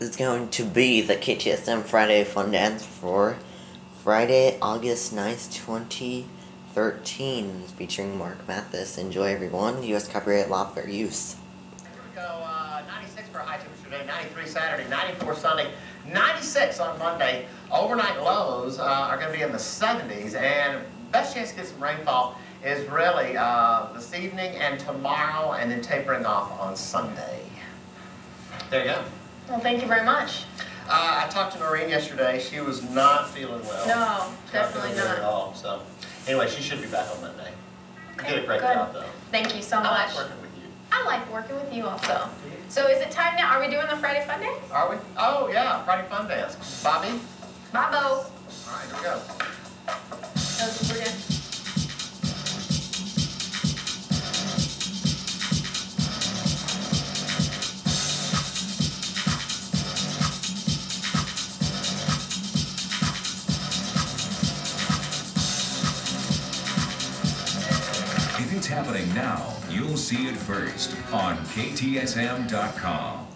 is going to be the KTSM Friday Fun Dance for Friday, August 9th, 2013, featuring Mark Mathis. Enjoy, everyone. U.S. copyright law fair use. Here we go. Uh, 96 for high temperature day, 93 Saturday, 94 Sunday, 96 on Monday. Overnight lows uh, are going to be in the 70s, and best chance to get some rainfall is really uh, this evening and tomorrow, and then tapering off on Sunday. There you go. Well, thank you very much. Uh, I talked to Noreen yesterday. She was not feeling well. No, definitely not. At all. So, anyway, she should be back on Monday. You did a great Good. job, though. Thank you so I like working with you. I like working with you also. So is it time now? Are we doing the Friday Fun Day? Are we? Oh, yeah, Friday Fun Dance. Bobby? Bye, Bo. All right, here we go. If it's happening now, you'll see it first on KTSM.com.